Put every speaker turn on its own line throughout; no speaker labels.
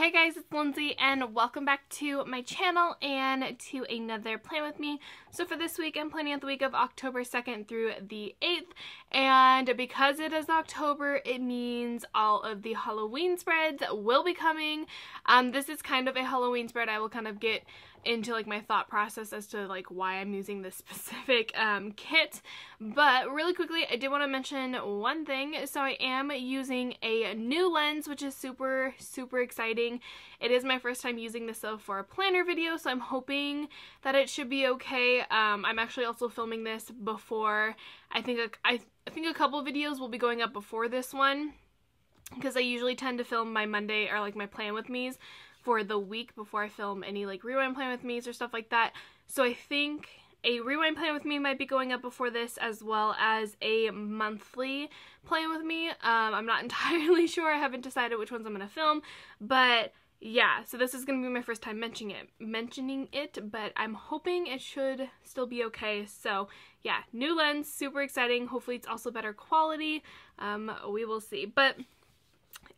Hey guys, it's Lindsey and welcome back to my channel and to another plan with me. So for this week, I'm planning out the week of October 2nd through the 8th and because it is October, it means all of the Halloween spreads will be coming. Um, this is kind of a Halloween spread. I will kind of get into like my thought process as to like why I'm using this specific um, kit. But really quickly, I did want to mention one thing. So I am using a new lens, which is super, super exciting. It is my first time using this though for a planner video, so I'm hoping that it should be okay. Um, I'm actually also filming this before, I think, a, I, I think a couple videos will be going up before this one because I usually tend to film my Monday or like my plan with me's for the week before I film any like rewind plan with me's or stuff like that. So I think a rewind plan with me might be going up before this as well as a monthly plan with me. Um, I'm not entirely sure. I haven't decided which ones I'm going to film, but yeah, so this is going to be my first time mentioning it, mentioning it, but I'm hoping it should still be okay. So yeah, new lens, super exciting. Hopefully it's also better quality. Um, we will see. But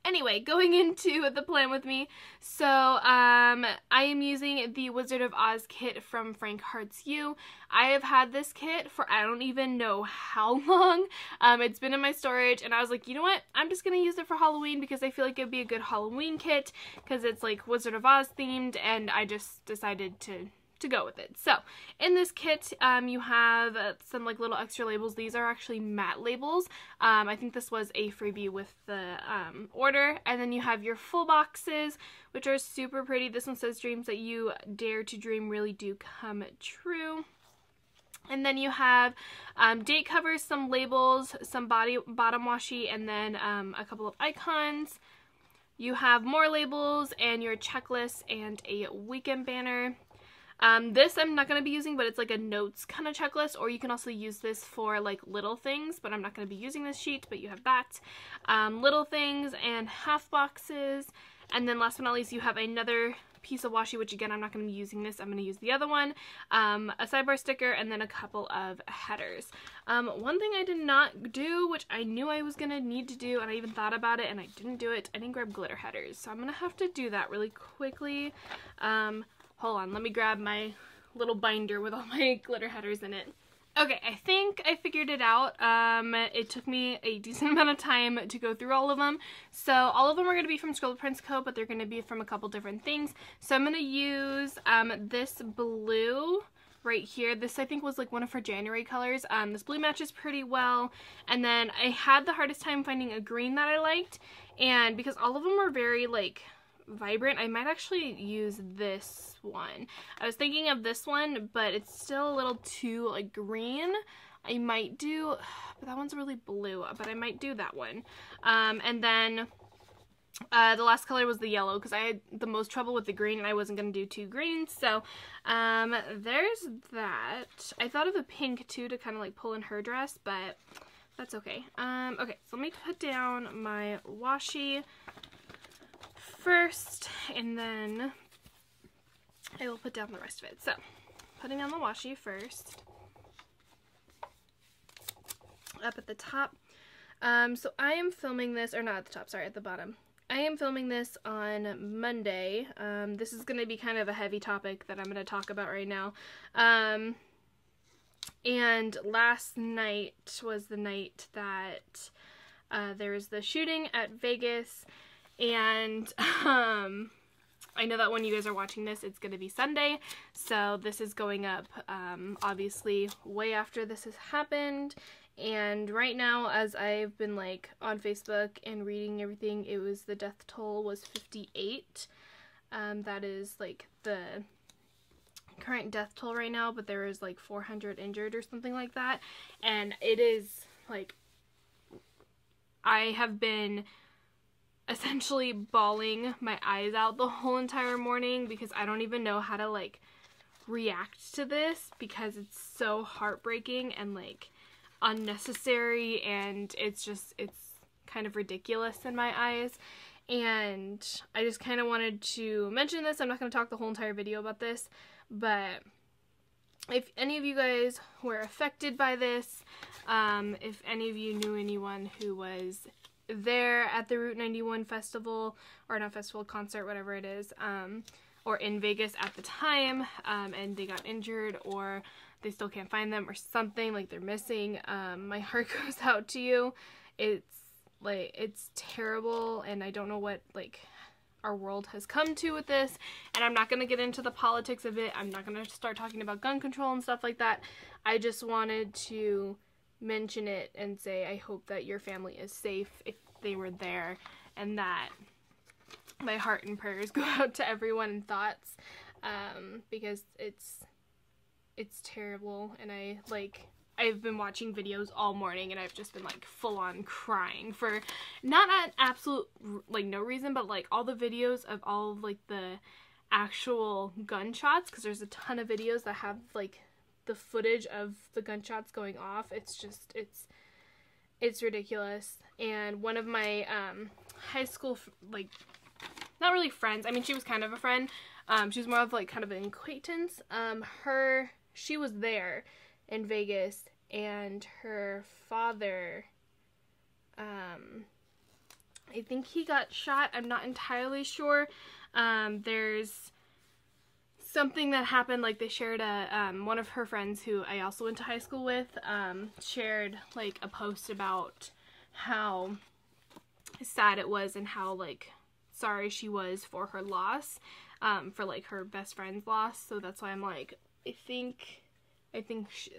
Anyway, going into the plan with me, so um, I am using the Wizard of Oz kit from Frank Hearts You. I have had this kit for I don't even know how long. Um, it's been in my storage and I was like, you know what, I'm just going to use it for Halloween because I feel like it'd be a good Halloween kit because it's like Wizard of Oz themed and I just decided to to go with it. So in this kit, um, you have uh, some like little extra labels. These are actually matte labels. Um, I think this was a freebie with the um, order. And then you have your full boxes, which are super pretty. This one says dreams that you dare to dream really do come true. And then you have um, date covers, some labels, some body bottom washi, and then um, a couple of icons. You have more labels and your checklist and a weekend banner. Um, this I'm not going to be using, but it's like a notes kind of checklist, or you can also use this for like little things, but I'm not going to be using this sheet, but you have that. Um, little things and half boxes. And then last but not least, you have another piece of washi, which again, I'm not going to be using this. I'm going to use the other one, um, a sidebar sticker, and then a couple of headers. Um, one thing I did not do, which I knew I was going to need to do, and I even thought about it, and I didn't do it, I didn't grab glitter headers. So I'm going to have to do that really quickly. Um, Hold on, let me grab my little binder with all my glitter headers in it. Okay, I think I figured it out. Um, it took me a decent amount of time to go through all of them. So all of them are going to be from Scribble Prints Co., but they're going to be from a couple different things. So I'm going to use um, this blue right here. This I think was like one of her January colors. Um, this blue matches pretty well. And then I had the hardest time finding a green that I liked. And because all of them are very like vibrant. I might actually use this one. I was thinking of this one, but it's still a little too like green. I might do, but that one's really blue, but I might do that one. Um, and then uh, the last color was the yellow because I had the most trouble with the green and I wasn't going to do two greens. So um, there's that. I thought of a pink too to kind of like pull in her dress, but that's okay. Um, okay, so let me put down my washi first, and then I will put down the rest of it. So, putting on the washi first, up at the top. Um, so I am filming this, or not at the top, sorry, at the bottom. I am filming this on Monday. Um, this is going to be kind of a heavy topic that I'm going to talk about right now. Um, and last night was the night that uh, there was the shooting at Vegas and um, I know that when you guys are watching this, it's going to be Sunday. So this is going up, um, obviously, way after this has happened. And right now, as I've been, like, on Facebook and reading everything, it was the death toll was 58. Um, that is, like, the current death toll right now, but there is, like, 400 injured or something like that. And it is, like, I have been essentially bawling my eyes out the whole entire morning because I don't even know how to like react to this because it's so heartbreaking and like unnecessary and it's just it's kind of ridiculous in my eyes and I just kind of wanted to mention this. I'm not going to talk the whole entire video about this, but if any of you guys were affected by this, um, if any of you knew anyone who was there at the Route 91 festival, or not festival, concert, whatever it is, um, or in Vegas at the time, um, and they got injured, or they still can't find them, or something, like they're missing. Um, my heart goes out to you. It's like, it's terrible, and I don't know what, like, our world has come to with this. And I'm not going to get into the politics of it. I'm not going to start talking about gun control and stuff like that. I just wanted to mention it and say I hope that your family is safe if they were there and that my heart and prayers go out to everyone and thoughts um, because it's it's terrible and I like I've been watching videos all morning and I've just been like full on crying for not an absolute like no reason but like all the videos of all of like the actual gunshots because there's a ton of videos that have like the footage of the gunshots going off it's just it's it's ridiculous and one of my um, high school like not really friends I mean she was kind of a friend um, she was more of like kind of an acquaintance um, her she was there in Vegas, and her father, um, I think he got shot. I'm not entirely sure. Um, there's something that happened. Like they shared a um, one of her friends who I also went to high school with um, shared like a post about how sad it was and how like sorry she was for her loss, um, for like her best friend's loss. So that's why I'm like I think I think she,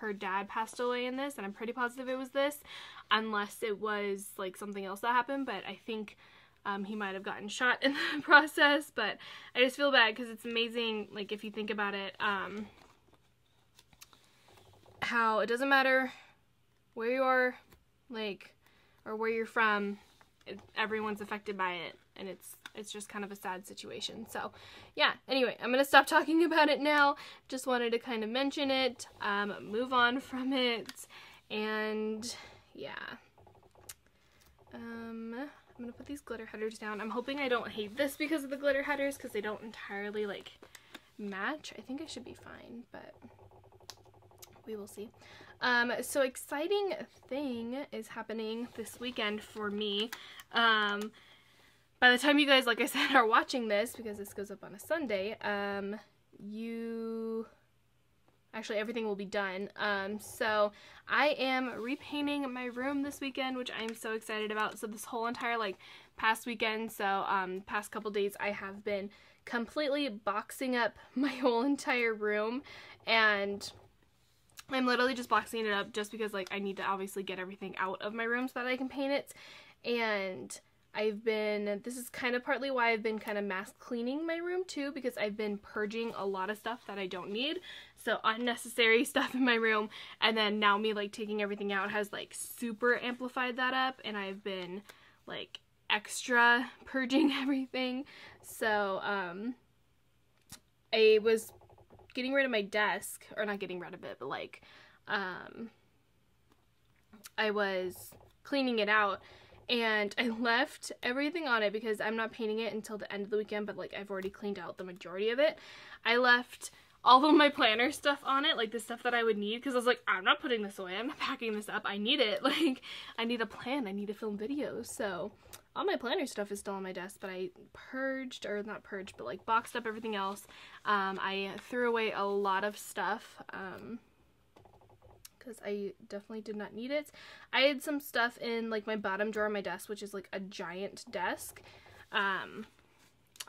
her dad passed away in this, and I'm pretty positive it was this, unless it was like something else that happened. But I think um, he might have gotten shot in the process. But I just feel bad because it's amazing. Like if you think about it, um, how it doesn't matter where you are, like, or where you're from, it, everyone's affected by it, and it's it's just kind of a sad situation. So, yeah, anyway, I'm going to stop talking about it now. Just wanted to kind of mention it, um, move on from it, and yeah. Um, I'm to put these glitter headers down. I'm hoping I don't hate this because of the glitter headers because they don't entirely, like, match. I think I should be fine, but we will see. Um, so exciting thing is happening this weekend for me. Um, by the time you guys, like I said, are watching this, because this goes up on a Sunday, um, you actually everything will be done. Um so i am repainting my room this weekend which i'm so excited about. So this whole entire like past weekend so um past couple days i have been completely boxing up my whole entire room. And i'm literally just boxing it up just because like i need to obviously get everything out of my room so that i can paint it. And I've been, this is kind of partly why I've been kind of mass cleaning my room too, because I've been purging a lot of stuff that I don't need. So unnecessary stuff in my room. And then now me like taking everything out has like super amplified that up. And I've been like extra purging everything. So, um, I was getting rid of my desk, or not getting rid of it, but like, um, I was cleaning it out and I left everything on it because I'm not painting it until the end of the weekend, but like I've already cleaned out the majority of it. I left all of my planner stuff on it, like the stuff that I would need, because I was like, I'm not putting this away, I'm not packing this up, I need it, like, I need a plan, I need to film videos, so all my planner stuff is still on my desk, but I purged, or not purged, but like boxed up everything else, um, I threw away a lot of stuff, um, because I definitely did not need it. I had some stuff in like my bottom drawer of my desk, which is like a giant desk. Um,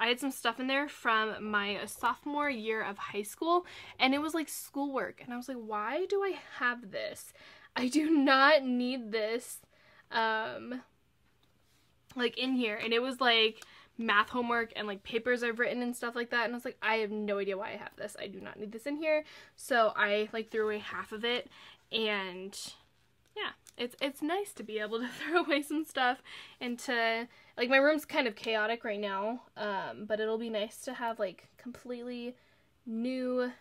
I had some stuff in there from my sophomore year of high school, and it was like schoolwork. And I was like, why do I have this? I do not need this, um, like in here. And it was like math homework and like papers I've written and stuff like that. And I was like, I have no idea why I have this. I do not need this in here. So I like threw away half of it and it's it's nice to be able to throw away some stuff and to like my room's kind of chaotic right now, um, but it'll be nice to have like completely new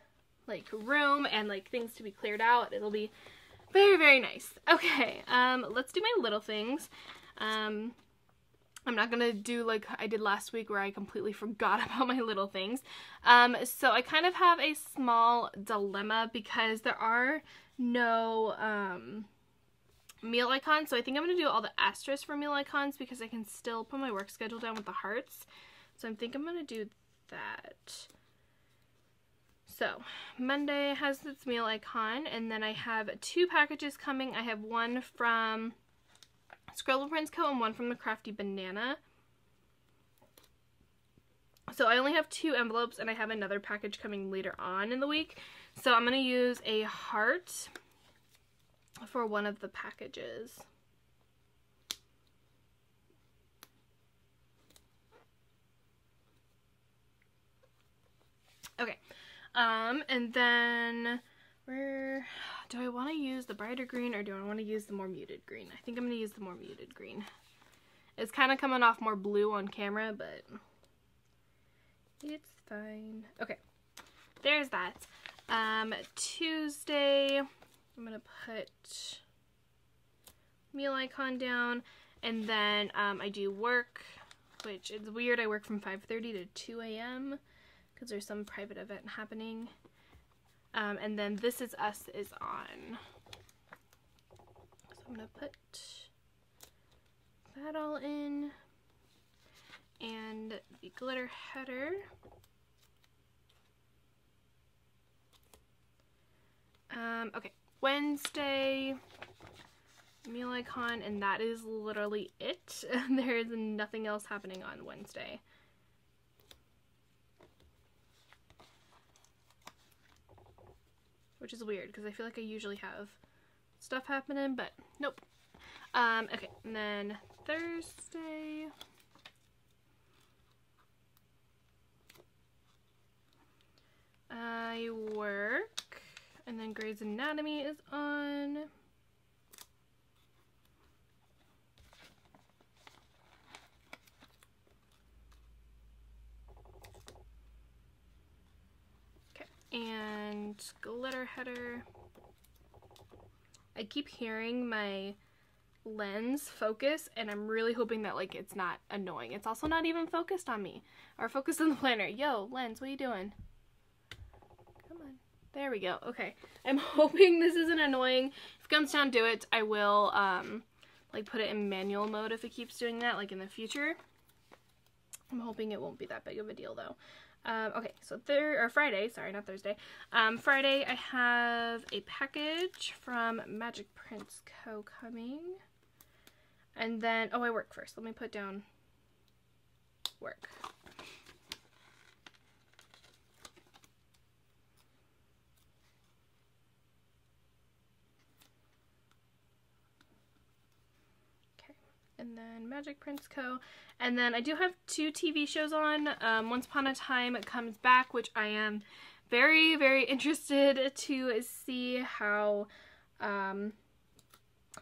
like room and like things to be cleared out. It'll be very very nice. Okay, um, let's do my little things. Um, I'm not gonna do like I did last week where I completely forgot about my little things. Um, so I kind of have a small dilemma because there are no um, meal icons. So I think I'm going to do all the asterisks for meal icons because I can still put my work schedule down with the hearts. So I think I'm going to do that. So Monday has its meal icon and then I have two packages coming. I have one from Scribble Prints Co. and one from the Crafty Banana. So I only have two envelopes and I have another package coming later on in the week. So I'm going to use a heart for one of the packages. Okay, um, and then where do I want to use the brighter green or do I want to use the more muted green? I think I'm going to use the more muted green. It's kind of coming off more blue on camera, but it's fine. Okay, there's that. Um, Tuesday, I'm going to put meal icon down, and then um, I do work, which is weird. I work from 5.30 to 2 a.m because there's some private event happening. Um, and then This Is Us is on. So I'm going to put that all in. And the glitter header. Um, okay, Wednesday, meal icon, and that is literally it. there is nothing else happening on Wednesday. which is weird because I feel like I usually have stuff happening, but nope. Um, okay, and then Thursday. I work, and then Grey's Anatomy is on. Okay, and glitter header. I keep hearing my lens focus and I'm really hoping that like it's not annoying. It's also not even focused on me or focused on the planner. Yo, lens, what are you doing? There we go. Okay. I'm hoping this isn't annoying. If it comes down to it, I will um like put it in manual mode if it keeps doing that like in the future. I'm hoping it won't be that big of a deal though. Um, okay, so thir or Friday, sorry, not Thursday. Um, Friday I have a package from Magic Prints Co. coming. And then, oh, I work first. Let me put down work. And then Magic Prints Co. And then I do have two TV shows on. Um, Once Upon a Time comes back, which I am very, very interested to see how um,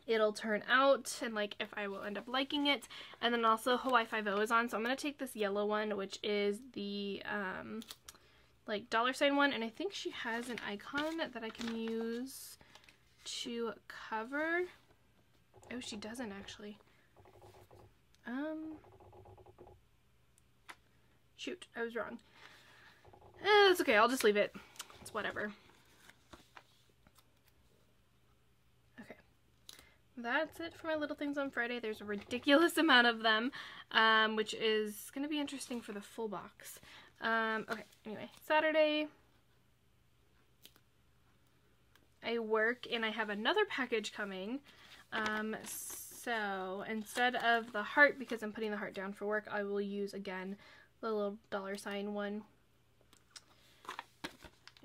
it'll turn out and like if I will end up liking it. And then also Hawaii Five-O is on, so I'm going to take this yellow one, which is the um, like dollar sign one. And I think she has an icon that I can use to cover. Oh, she doesn't actually. Um, shoot, I was wrong. Eh, it's okay, I'll just leave it. It's whatever. Okay. That's it for my little things on Friday. There's a ridiculous amount of them, um, which is going to be interesting for the full box. Um, okay, anyway, Saturday, I work and I have another package coming. Um, so instead of the heart, because I'm putting the heart down for work, I will use again the little dollar sign one.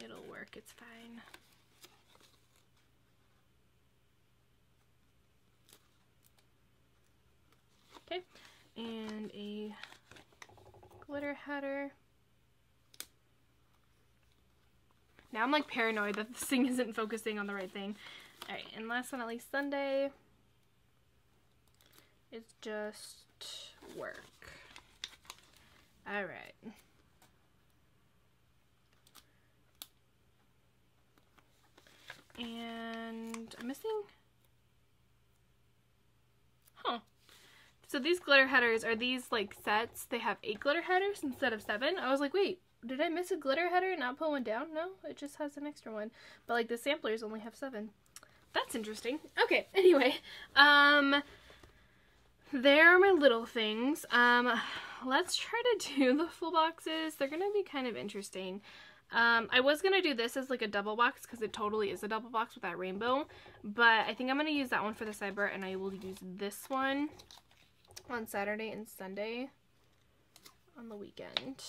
It'll work, it's fine. Okay, and a glitter header. Now I'm like paranoid that this thing isn't focusing on the right thing. Alright, and last but not least, Sunday. It's just work. Alright. And I'm missing? Huh. So these glitter headers, are these like sets? They have eight glitter headers instead of seven? I was like, wait, did I miss a glitter header and not put one down? No, it just has an extra one. But like the samplers only have seven. that's interesting. Okay, anyway, um, there are my little things. Um, let's try to do the full boxes. They're gonna be kind of interesting. Um, I was going to do this as like a double box because it totally is a double box with that rainbow. But I think I'm going to use that one for the sidebar and I will use this one on Saturday and Sunday on the weekend.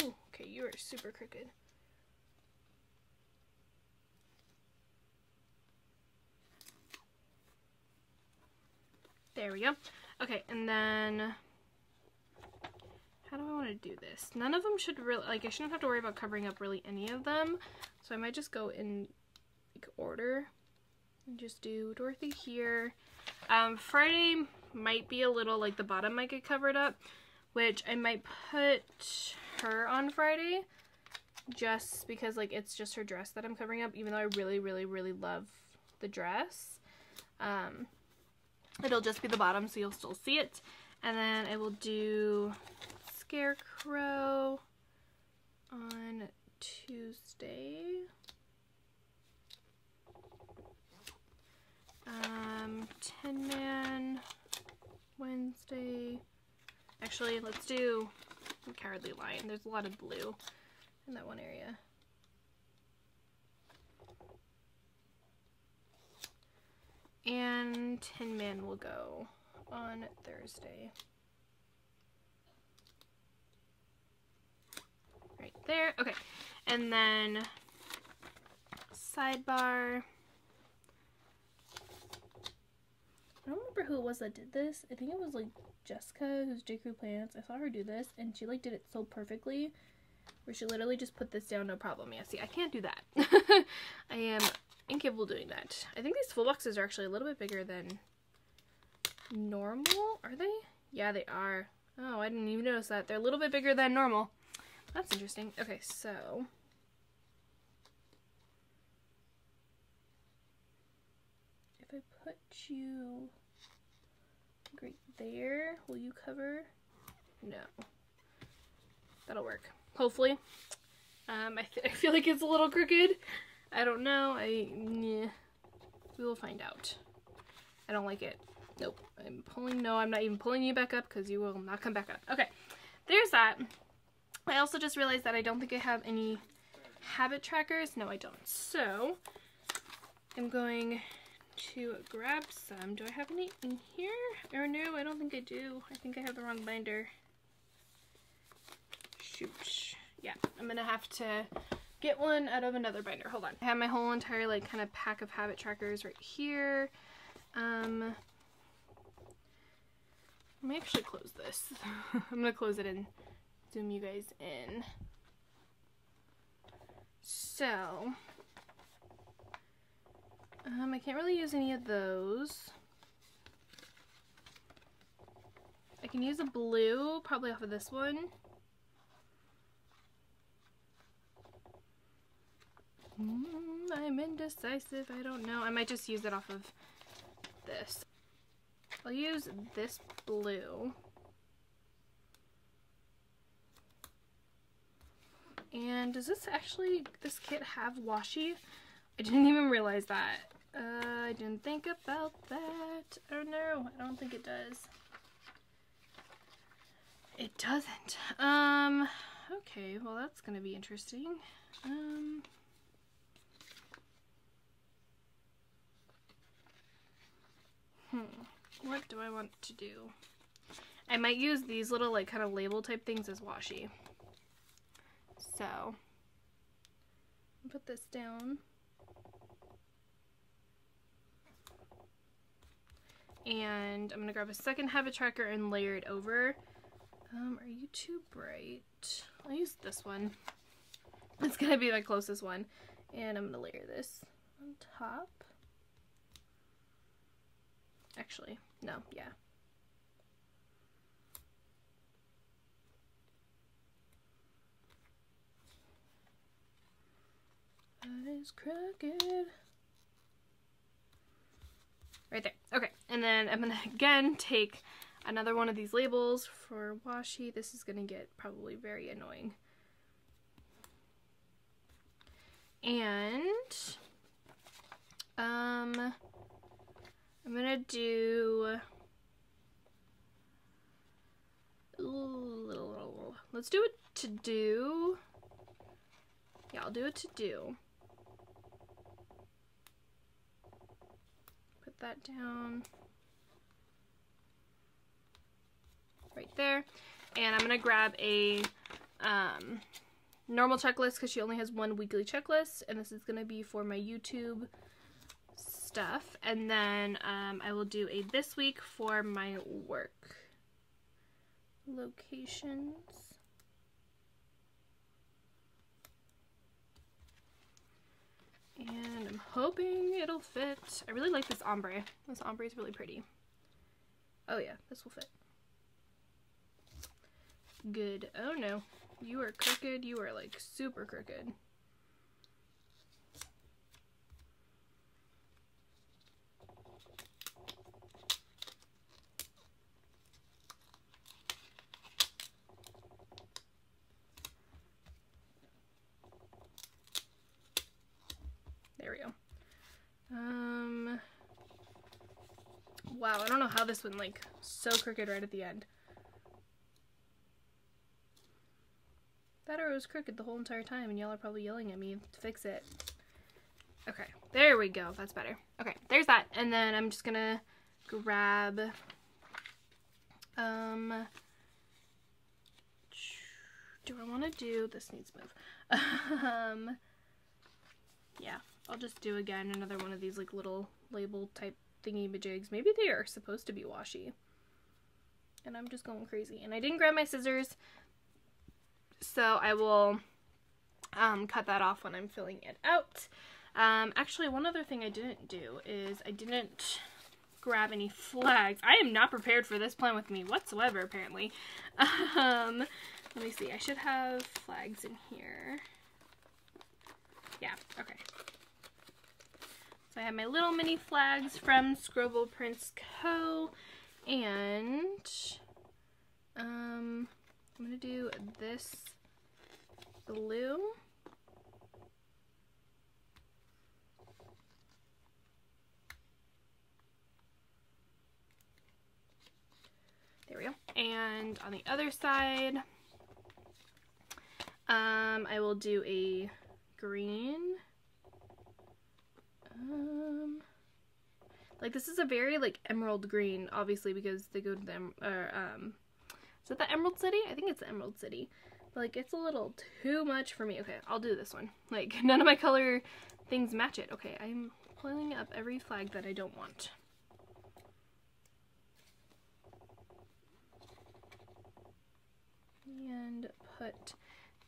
Ooh, okay, you are super crooked. There we go. Okay, and then how do I want to do this? None of them should really, like I shouldn't have to worry about covering up really any of them. So I might just go in like order and just do Dorothy here. Um, Friday might be a little, like the bottom might get covered up, which I might put her on Friday just because like it's just her dress that I'm covering up, even though I really, really, really love the dress. Um, It'll just be the bottom so you'll still see it. And then I will do Scarecrow on Tuesday. Um, Tin Man Wednesday. Actually, let's do Cowardly Lion. There's a lot of blue in that one area. And Tin Man will go on Thursday. Right there. Okay. And then sidebar. I don't remember who it was that did this. I think it was like Jessica, who's J. Crew Plants. I saw her do this, and she like did it so perfectly, where she literally just put this down, no problem. Yeah, see, I can't do that. I am incapable doing that. I think these full boxes are actually a little bit bigger than normal. Are they? Yeah, they are. Oh, I didn't even notice that. They're a little bit bigger than normal. That's interesting. Okay, so... If I put you right there, will you cover? No. That'll work. Hopefully. Um, I, I feel like it's a little crooked. I don't know. I we will find out. I don't like it. Nope. I'm pulling. No, I'm not even pulling you back up because you will not come back up. Okay. There's that. I also just realized that I don't think I have any habit trackers. No, I don't. So I'm going to grab some. Do I have any in here? Or no, I don't think I do. I think I have the wrong binder. Shoot. Yeah, I'm gonna have to get one out of another binder. Hold on. I have my whole entire like kind of pack of habit trackers right here. Um, let me actually close this. I'm gonna close it and zoom you guys in. So, um, I can't really use any of those. I can use a blue, probably off of this one. Mm, I'm indecisive. I don't know. I might just use it off of this. I'll use this blue. And does this actually, this kit have washi? I didn't even realize that. Uh, I didn't think about that. Oh no, I don't think it does. It doesn't. Um, okay, well that's gonna be interesting. Um... Hmm. What do I want to do? I might use these little like kind of label type things as washi. So, put this down. And I'm going to grab a second habit tracker and layer it over. Um, are you too bright? I'll use this one. It's going to be my closest one. And I'm going to layer this on top. Actually, no, yeah. Is crooked. Right there. Okay, and then I'm gonna again take another one of these labels for washi. This is to get probably very annoying. And um I'm to do let's do it to do. Yeah, I'll do it to do. That down. right there. And I'm going to grab a um, normal checklist because she only has one weekly checklist. And this is going to be for my YouTube stuff. And then um, I will do a this week for my work locations. And I'm hoping it'll fit. I really like this ombre. This ombre is really pretty. Oh yeah, this will fit. Good. Oh no. You are crooked. You are like super crooked. There we go. Um, wow, I don't know how this went like so crooked right at the end. That arrow was crooked the whole entire time and y'all are probably yelling at me to fix it. Okay, there we go. That's better. Okay, there's that. And then I'm just gonna grab, um, do I want to do, this needs to move. um, yeah, I'll just do again another one of these like little label type thingy majigs. Maybe they are supposed to be washi. And I'm just going crazy. And I didn't grab my scissors so I will um, cut that off when I'm filling it out. Um, actually, one other thing I didn't do is I didn't grab any flags. I am not prepared for this plan with me whatsoever, apparently. Um, let me see. I should have flags in here. Yeah, okay. So I have my little mini flags from Scribble Prints Co. And um, I'm going to do this blue. There we go. And on the other side, um, I will do a green. Um, like this is a very like emerald green, obviously because they go to them. Uh, um, is it the Emerald City? I think it's the Emerald City. But, like, it's a little too much for me. Okay, I'll do this one. Like, none of my color things match it. Okay, I'm pulling up every flag that I don't want. And put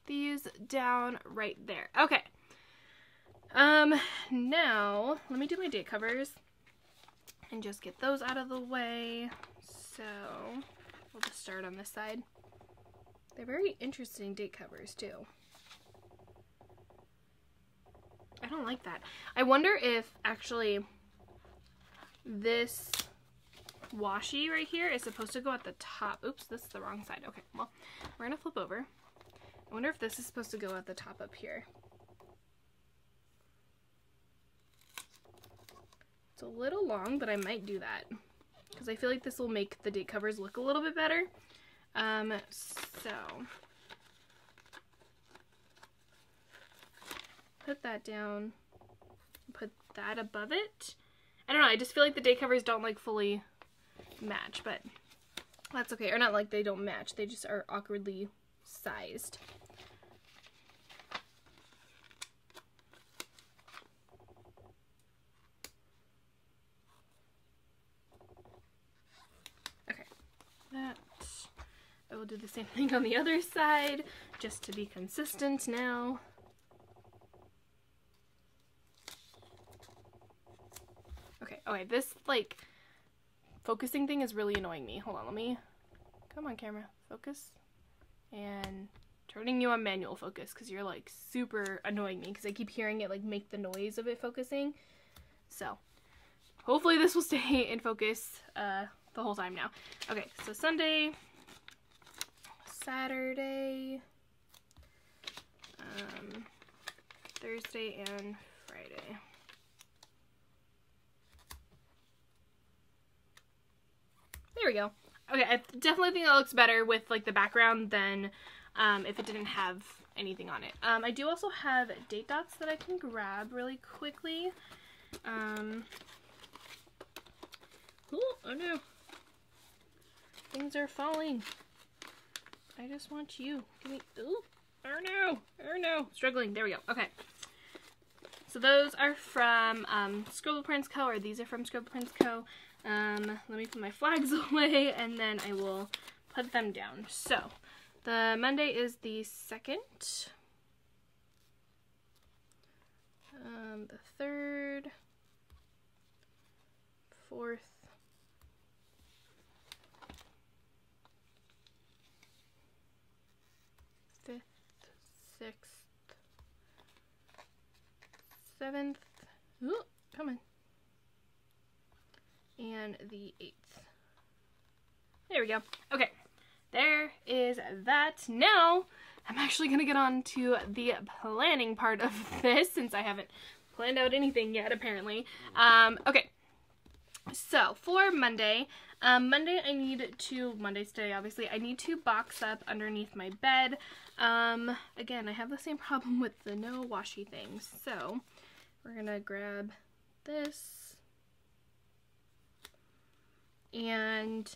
these down right there. Okay. Um, now, let me do my date covers and just get those out of the way. So, We'll just start on this side. They're very interesting date covers too. I don't like that. I wonder if actually this washi right here is supposed to go at the top. Oops, this is the wrong side. Okay, well, we're going to flip over. I wonder if this is supposed to go at the top up here. It's a little long, but I might do that because I feel like this will make the date covers look a little bit better. Um, so, put that down, put that above it. I don't know, I just feel like the date covers don't like fully match, but that's okay. Or not like they don't match, they just are awkwardly sized. will do the same thing on the other side, just to be consistent now. Okay, okay, this, like, focusing thing is really annoying me. Hold on, let me, come on camera, focus. And turning you on manual focus because you're, like, super annoying me because I keep hearing it, like, make the noise of it focusing. So, hopefully this will stay in focus uh, the whole time now. Okay, so Sunday, Saturday, um, Thursday, and Friday. There we go. Okay, I definitely think that looks better with like the background than um, if it didn't have anything on it. Um, I do also have date dots that I can grab really quickly. Um, oh, oh no. Things are falling. I just want you. Give me, oh, oh no, oh no. Struggling, there we go. Okay. So those are from um, Scribble Prints Co. or these are from Scribble Prints Co. Um, let me put my flags away and then I will put them down. So, the Monday is the 2nd. Um, the 3rd. 4th. 6th. 7th. Ooh, come on and the 8th. There we go. Okay, there is that. Now, I'm actually going to get on to the planning part of this since I haven't planned out anything yet, apparently. Um, okay, so for Monday, um, Monday I need to, Monday's today obviously, I need to box up underneath my bed. Um, again, I have the same problem with the no washi things, so we're going to grab this and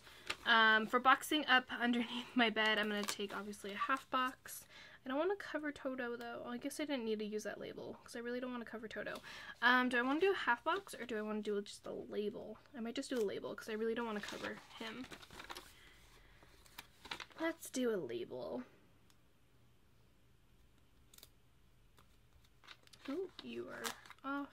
um, for boxing up underneath my bed, I'm going to take obviously a half box. I don't want to cover Toto though. I guess I didn't need to use that label because I really don't want to cover Toto. Um, do I want to do a half box or do I want to do just a label? I might just do a label because I really don't want to cover him. Let's do a label. Oh, you are off.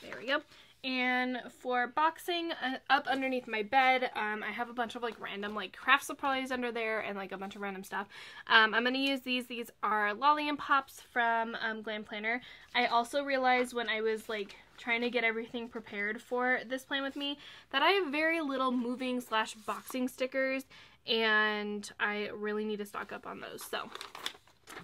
There we go. And for boxing uh, up underneath my bed, um, I have a bunch of like random like craft supplies under there and like a bunch of random stuff. Um, I'm going to use these. These are Lolly and Pops from um, Glam Planner. I also realized when I was like trying to get everything prepared for this plan with me that I have very little moving slash boxing stickers and I really need to stock up on those. So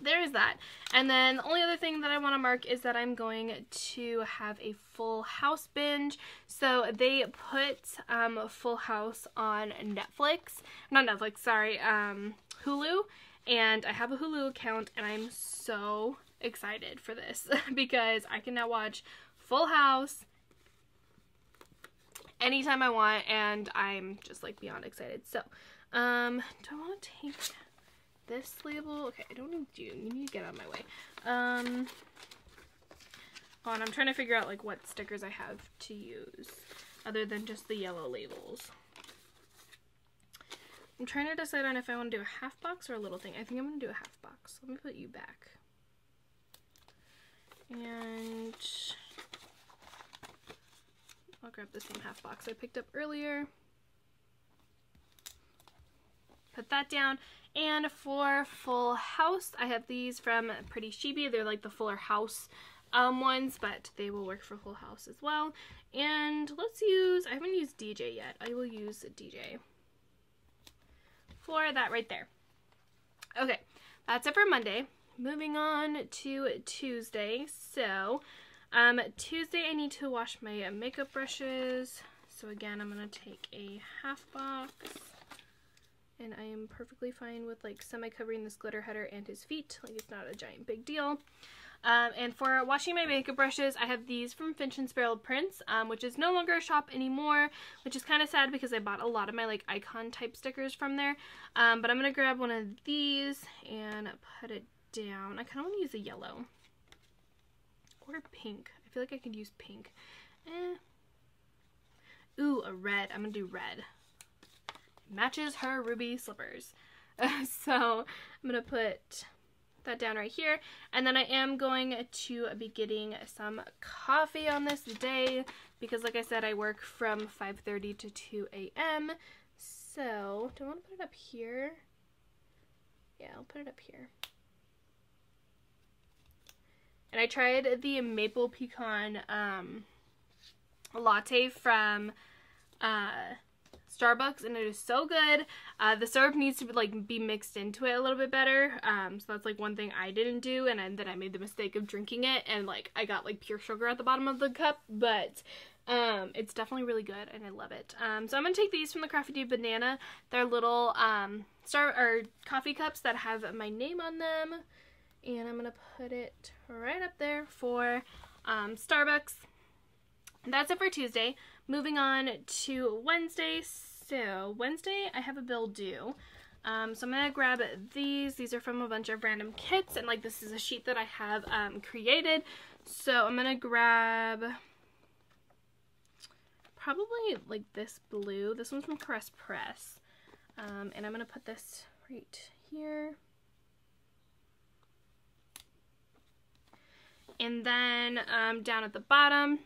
there is that. And then the only other thing that I want to mark is that I'm going to have a Full House binge. So they put um, Full House on Netflix. Not Netflix, sorry, um, Hulu. And I have a Hulu account and I'm so excited for this because I can now watch Full House anytime I want and I'm just like beyond excited. So, um, do I want to take this label. Okay, I don't need you. You need to get out of my way. Um, on, I'm trying to figure out like what stickers I have to use other than just the yellow labels. I'm trying to decide on if I want to do a half box or a little thing. I think I'm going to do a half box. Let me put you back. And I'll grab the same half box I picked up earlier. Put that down. And for Full House, I have these from Pretty Chibi. They're like the Fuller House um, ones, but they will work for Full House as well. And let's use, I haven't used DJ yet. I will use DJ for that right there. Okay, that's it for Monday. Moving on to Tuesday. So, um, Tuesday I need to wash my makeup brushes. So again, I'm going to take a half box and I am perfectly fine with like semi-covering this glitter header and his feet. Like it's not a giant big deal. Um, and for washing my makeup brushes, I have these from Finch and Sparrow Prints, um, which is no longer a shop anymore, which is kind of sad because I bought a lot of my like icon type stickers from there. Um, but I'm going to grab one of these and put it down. I kind of want to use a yellow or pink. I feel like I could use pink. Eh. Ooh, a red. I'm going to do red matches her ruby slippers. so I'm going to put that down right here. And then I am going to be getting some coffee on this day because like I said, I work from 5.30 to 2 a.m. So do I want to put it up here? Yeah, I'll put it up here. And I tried the maple pecan um, latte from uh, Starbucks and it is so good. Uh, the syrup needs to be, like be mixed into it a little bit better. Um, so that's like one thing I didn't do and then I made the mistake of drinking it and like I got like pure sugar at the bottom of the cup. But um, it's definitely really good and I love it. Um, so I'm going to take these from the Crafty Dave Banana. They're little um, star or coffee cups that have my name on them. And I'm going to put it right up there for um, Starbucks. That's it for Tuesday. Moving on to Wednesday. So Wednesday I have a bill due. Um, so I'm going to grab these. These are from a bunch of random kits. And like this is a sheet that I have um, created. So I'm going to grab probably like this blue. This one's from Caress Press. Um, and I'm going to put this right here. And then um, down at the bottom,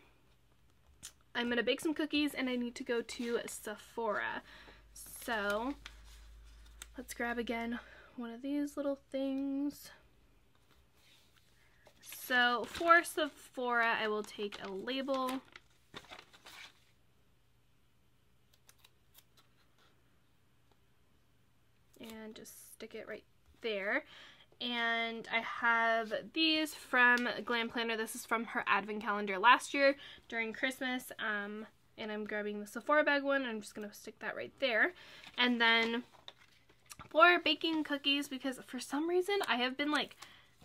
I'm going to bake some cookies and I need to go to Sephora. So let's grab again one of these little things. So for Sephora, I will take a label and just stick it right there. And I have these from Glam Planner. This is from her advent calendar last year during Christmas. Um, and I'm grabbing the Sephora bag one. I'm just going to stick that right there. And then for baking cookies, because for some reason I have been like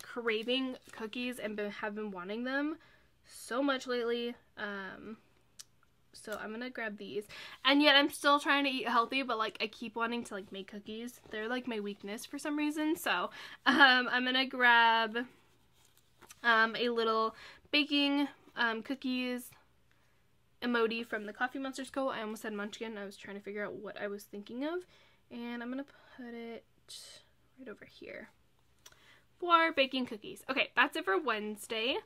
craving cookies and been, have been wanting them so much lately. Um, so I'm gonna grab these. And yet I'm still trying to eat healthy, but like I keep wanting to like make cookies. They're like my weakness for some reason. So um, I'm gonna grab um, a little baking um, cookies emoji from the Coffee Monsterz Co. I almost said munchkin. I was trying to figure out what I was thinking of. And I'm gonna put it right over here for baking cookies. Okay, that's it for Wednesday.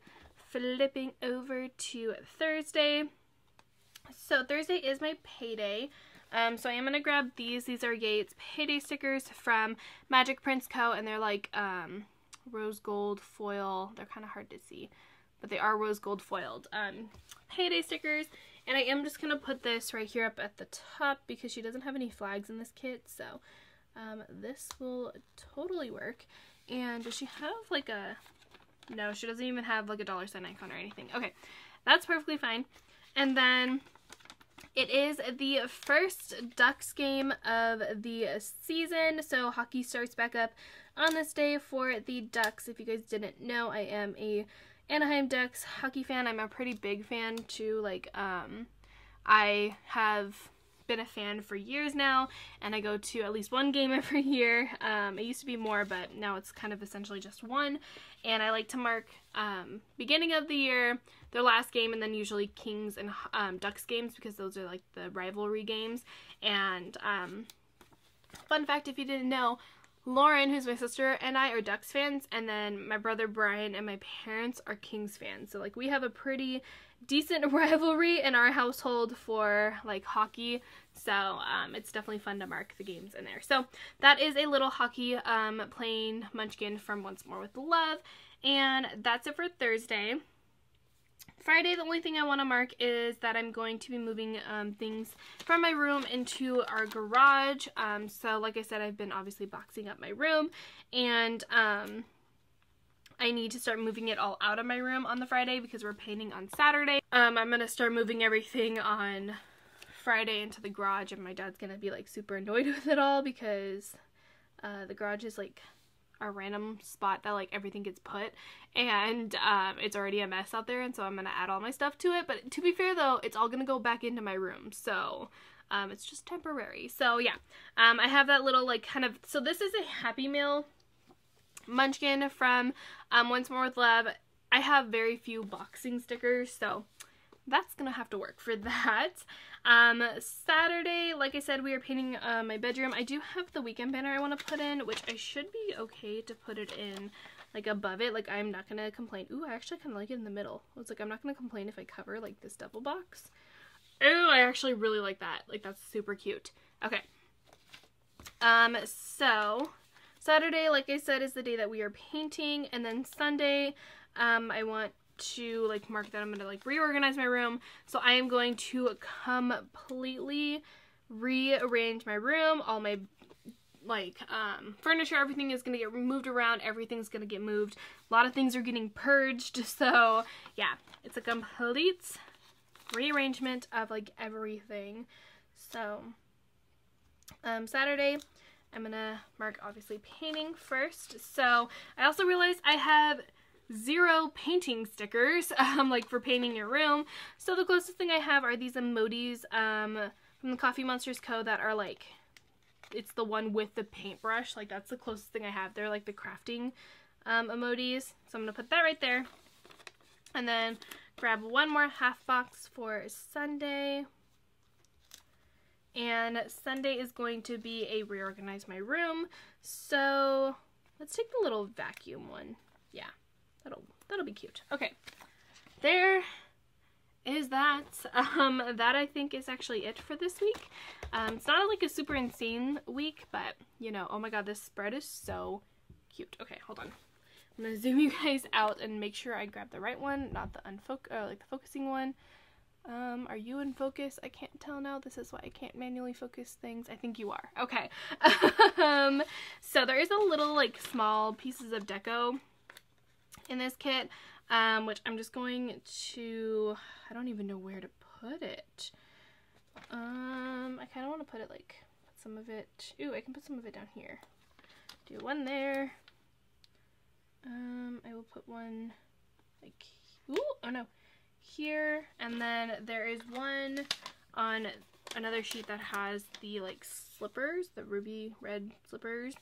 Flipping over to Thursday. So Thursday is my payday. Um, so I am going to grab these. These are Yates payday stickers from Magic Prints Co. And they're like um, rose gold foil. They're kind of hard to see. But they are rose gold foiled um, payday stickers. And I am just going to put this right here up at the top because she doesn't have any flags in this kit. So um, this will totally work. And does she have like a... No, she doesn't even have like a dollar sign icon or anything. Okay, that's perfectly fine. And then it is the first Ducks game of the season, so hockey starts back up on this day for the Ducks. If you guys didn't know, I am a Anaheim Ducks hockey fan. I'm a pretty big fan too. Like, um, I have been a fan for years now, and I go to at least one game every year. Um, it used to be more, but now it's kind of essentially just one. And I like to mark um, beginning of the year, their last game, and then usually Kings and um, Ducks games because those are like the rivalry games. And um, fun fact, if you didn't know, Lauren, who's my sister, and I are Ducks fans, and then my brother Brian and my parents are Kings fans. So like we have a pretty decent rivalry in our household for like hockey. So um, it's definitely fun to mark the games in there. So that is a little hockey um, playing Munchkin from Once More with Love. And that's it for Thursday. Friday, the only thing I want to mark is that I'm going to be moving um, things from my room into our garage. Um, so like I said, I've been obviously boxing up my room and um, I need to start moving it all out of my room on the Friday because we're painting on Saturday. Um, I'm going to start moving everything on Friday into the garage and my dad's going to be like super annoyed with it all because uh, the garage is like a random spot that like everything gets put and um, it's already a mess out there and so I'm gonna add all my stuff to it. But to be fair though it's all gonna go back into my room. So um, it's just temporary. So yeah. Um, I have that little like kind of so this is a Happy Meal munchkin from um, Once More with Love. I have very few boxing stickers, so that's gonna have to work for that. Um, Saturday, like I said, we are painting uh, my bedroom. I do have the weekend banner I want to put in, which I should be okay to put it in like above it. Like I'm not gonna complain. Ooh, I actually kind of like it in the middle. I was like, I'm not gonna complain if I cover like this double box. Ooh, I actually really like that. Like that's super cute. Okay. Um, so Saturday, like I said, is the day that we are painting, and then Sunday, um, I want to like mark that I'm going to like reorganize my room. So I am going to completely rearrange my room. All my like um, furniture, everything is going to get moved around. Everything's going to get moved. A lot of things are getting purged. So yeah, it's a complete rearrangement of like everything. So um, Saturday, I'm going to mark obviously painting first. So I also realized I have zero painting stickers, um, like for painting your room. So the closest thing I have are these emojis um, from the Coffee Monsterz Co. that are like, it's the one with the paintbrush. Like that's the closest thing I have. They're like the crafting um, emojis. So I'm going to put that right there. And then grab one more half box for Sunday. And Sunday is going to be a reorganize my room. So let's take the little vacuum one. Yeah. That'll that'll be cute. Okay, there is that. Um, that I think is actually it for this week. Um, it's not like a super insane week, but you know, oh my god, this spread is so cute. Okay, hold on. I'm gonna zoom you guys out and make sure I grab the right one, not the unfoc or like the focusing one. Um, are you in focus? I can't tell now. This is why I can't manually focus things. I think you are. Okay. um, so there is a little like small pieces of deco in this kit, um, which I'm just going to, I don't even know where to put it. Um, I kind of want to put it like, put some of it, ooh, I can put some of it down here. Do one there. Um, I will put one like, ooh, oh no, here. And then there is one on another sheet that has the like slippers, the ruby red slippers,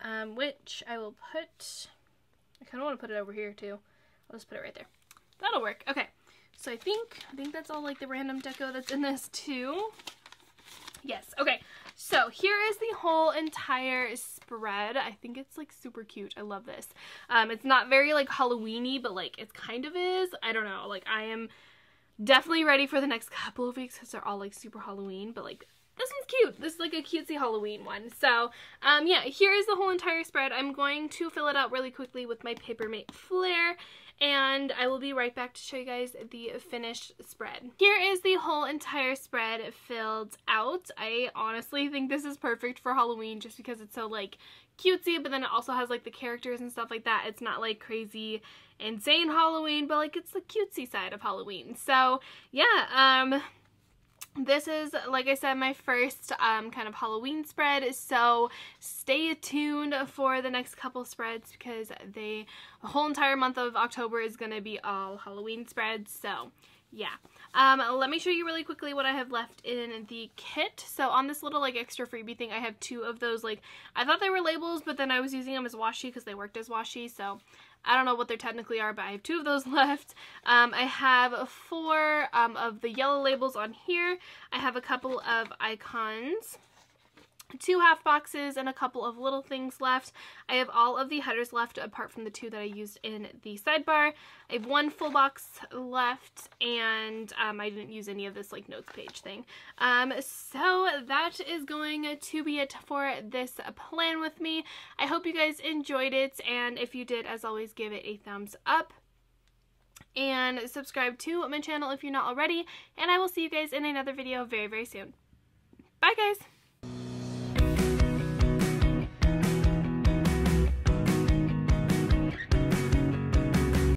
um, which I will put I kind of want to put it over here too. I'll just put it right there. That'll work. Okay. So I think, I think that's all like the random deco that's in this too. Yes. Okay. So here is the whole entire spread. I think it's like super cute. I love this. Um, it's not very like Halloweeny, but like it kind of is. I don't know. Like I am definitely ready for the next couple of weeks because they're all like super Halloween, but like this one's cute. This is like a cutesy Halloween one. So, um, yeah, here is the whole entire spread. I'm going to fill it out really quickly with my Papermate Flair and I will be right back to show you guys the finished spread. Here is the whole entire spread filled out. I honestly think this is perfect for Halloween just because it's so like cutesy but then it also has like the characters and stuff like that. It's not like crazy insane Halloween but like it's the cutesy side of Halloween. So yeah, um, this is, like I said, my first um, kind of Halloween spread, so stay tuned for the next couple spreads because they, the whole entire month of October is going to be all Halloween spreads, so yeah. Um, let me show you really quickly what I have left in the kit. So on this little like extra freebie thing, I have two of those like, I thought they were labels, but then I was using them as washi because they worked as washi. So I don't know what they technically are, but I have two of those left. Um, I have four um, of the yellow labels on here. I have a couple of icons two half boxes and a couple of little things left. I have all of the headers left apart from the two that I used in the sidebar. I have one full box left and um, I didn't use any of this like notes page thing. Um, so that is going to be it for this plan with me. I hope you guys enjoyed it and if you did, as always, give it a thumbs up and subscribe to my channel if you're not already and I will see you guys in another video very very soon. Bye guys!